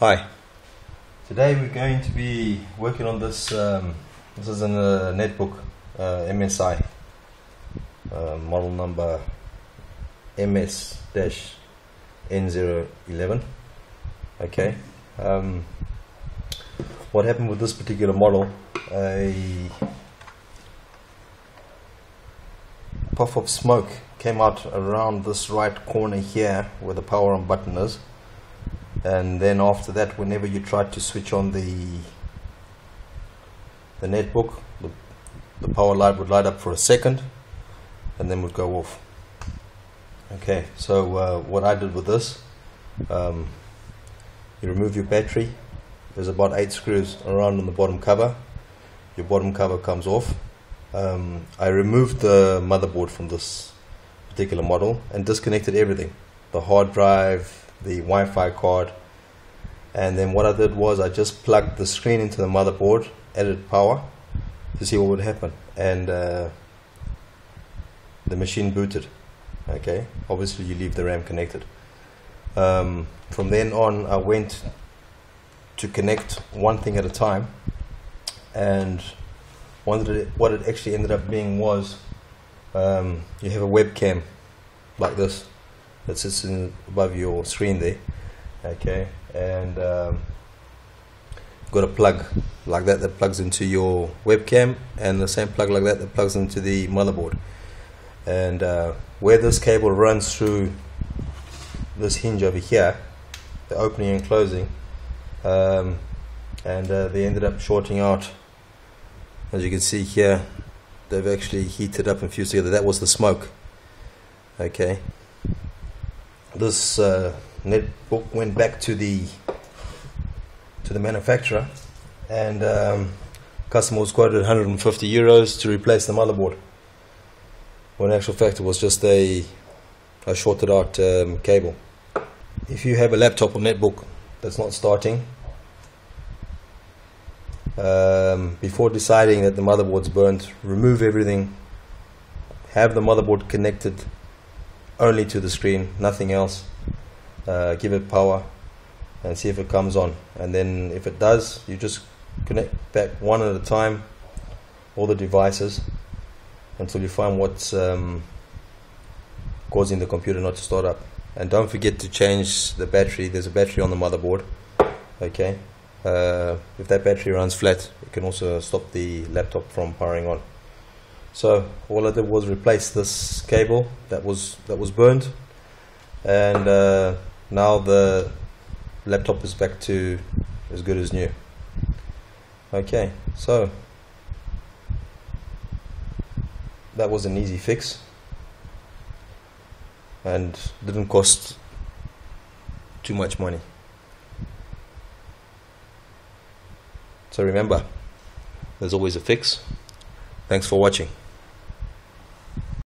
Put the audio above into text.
Hi. Today we're going to be working on this. Um, this is a netbook uh, MSI uh, model number MS-N011. Okay. Um, what happened with this particular model? A puff of smoke came out around this right corner here where the power on button is and then after that whenever you try to switch on the the netbook the, the power light would light up for a second and then would go off. Okay so uh, what I did with this um, you remove your battery there's about eight screws around on the bottom cover your bottom cover comes off. Um, I removed the motherboard from this particular model and disconnected everything the hard drive the Wi-Fi card and then what I did was I just plugged the screen into the motherboard added power to see what would happen. And uh, the machine booted. Okay? Obviously you leave the RAM connected. Um, from then on I went to connect one thing at a time. And what it, what it actually ended up being was um, you have a webcam like this that sits in above your screen there okay? And um, got a plug like that that plugs into your webcam and the same plug like that that plugs into the motherboard. And uh, where this cable runs through this hinge over here the opening and closing um, and uh, they ended up shorting out. As you can see here they've actually heated up and fused together. That was the smoke okay this uh, netbook went back to the to the manufacturer and um, customer was quoted 150 euros to replace the motherboard. When in actual fact it was just a, a shorted out um, cable. If you have a laptop or netbook that's not starting um, before deciding that the motherboard's burnt remove everything have the motherboard connected only to the screen, nothing else. Uh, give it power and see if it comes on. And then if it does, you just connect back one at a time, all the devices, until you find what's um, causing the computer not to start up. And don't forget to change the battery. There's a battery on the motherboard. Okay. Uh, if that battery runs flat, it can also stop the laptop from powering on. So all I did was replace this cable that was that was burned, and uh, now the laptop is back to as good as new. Okay, so that was an easy fix and didn't cost too much money. So remember, there's always a fix. Thanks for watching.